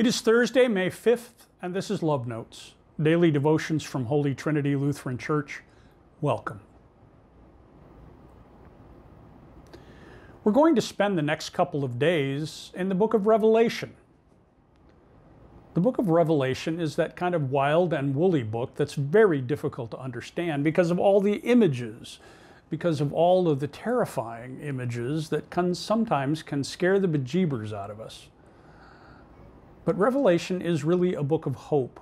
It is Thursday, May 5th, and this is Love Notes, daily devotions from Holy Trinity Lutheran Church. Welcome. We're going to spend the next couple of days in the book of Revelation. The book of Revelation is that kind of wild and woolly book that's very difficult to understand because of all the images, because of all of the terrifying images that can, sometimes can scare the bejeebers out of us. But Revelation is really a book of hope.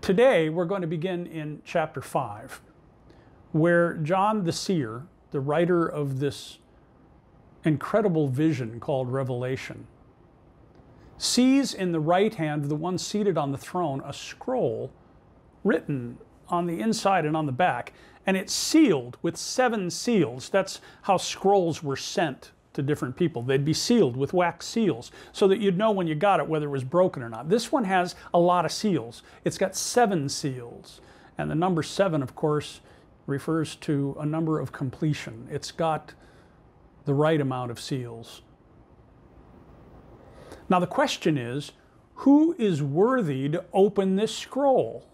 Today, we're going to begin in chapter 5, where John the Seer, the writer of this incredible vision called Revelation, sees in the right hand of the one seated on the throne a scroll written on the inside and on the back, and it's sealed with seven seals. That's how scrolls were sent to different people. They'd be sealed with wax seals so that you'd know when you got it whether it was broken or not. This one has a lot of seals. It's got seven seals. And the number seven, of course, refers to a number of completion. It's got the right amount of seals. Now, the question is who is worthy to open this scroll?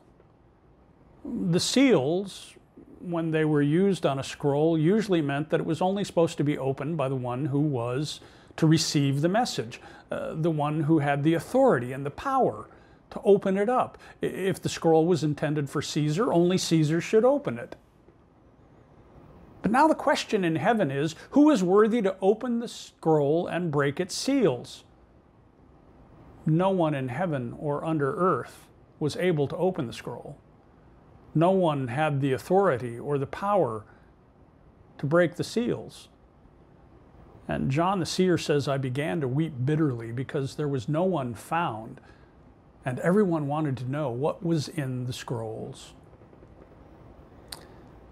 The seals when they were used on a scroll usually meant that it was only supposed to be opened by the one who was to receive the message, uh, the one who had the authority and the power to open it up. If the scroll was intended for Caesar, only Caesar should open it. But now the question in heaven is who is worthy to open the scroll and break its seals? No one in heaven or under earth was able to open the scroll. No one had the authority or the power to break the seals. And John the seer says, I began to weep bitterly because there was no one found, and everyone wanted to know what was in the scrolls.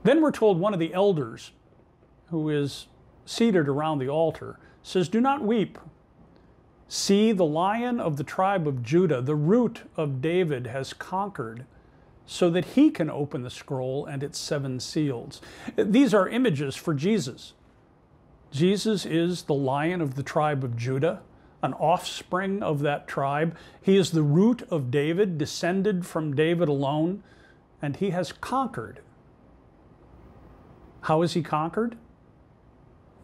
Then we're told one of the elders, who is seated around the altar, says, Do not weep. See, the lion of the tribe of Judah, the root of David, has conquered so that he can open the scroll and its seven seals. These are images for Jesus. Jesus is the lion of the tribe of Judah, an offspring of that tribe. He is the root of David, descended from David alone, and he has conquered. How has he conquered?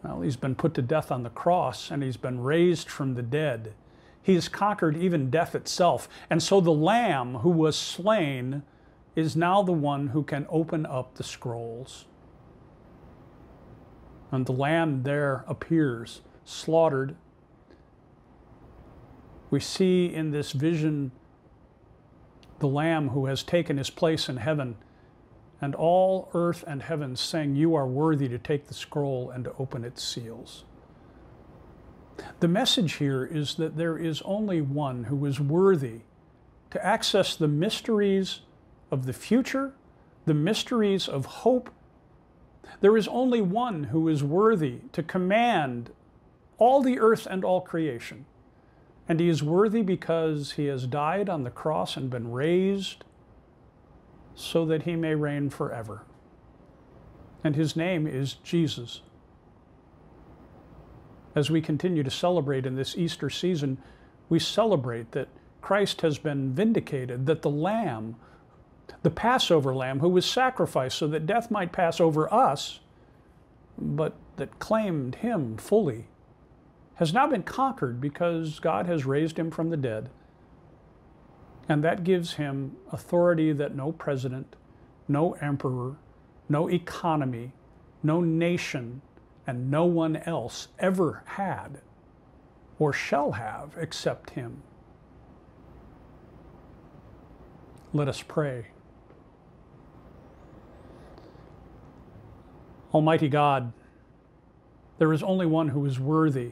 Well, he's been put to death on the cross and he's been raised from the dead. He has conquered even death itself. And so the Lamb who was slain is now the one who can open up the scrolls. And the lamb there appears, slaughtered. We see in this vision the lamb who has taken his place in heaven, and all earth and heaven saying, You are worthy to take the scroll and to open its seals. The message here is that there is only one who is worthy to access the mysteries of the future, the mysteries of hope. There is only one who is worthy to command all the earth and all creation. And he is worthy because he has died on the cross and been raised so that he may reign forever. And his name is Jesus. As we continue to celebrate in this Easter season, we celebrate that Christ has been vindicated, that the Lamb the Passover lamb who was sacrificed so that death might pass over us, but that claimed him fully, has now been conquered because God has raised him from the dead. And that gives him authority that no president, no emperor, no economy, no nation, and no one else ever had or shall have except him. Let us pray. Almighty God, there is only one who is worthy,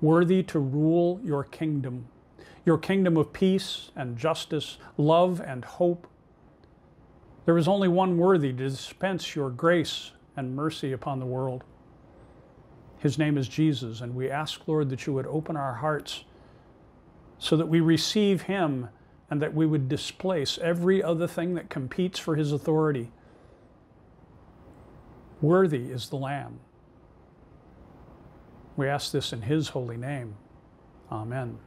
worthy to rule your kingdom, your kingdom of peace and justice, love and hope. There is only one worthy to dispense your grace and mercy upon the world. His name is Jesus, and we ask, Lord, that you would open our hearts so that we receive him and that we would displace every other thing that competes for his authority Worthy is the Lamb. We ask this in His holy name. Amen.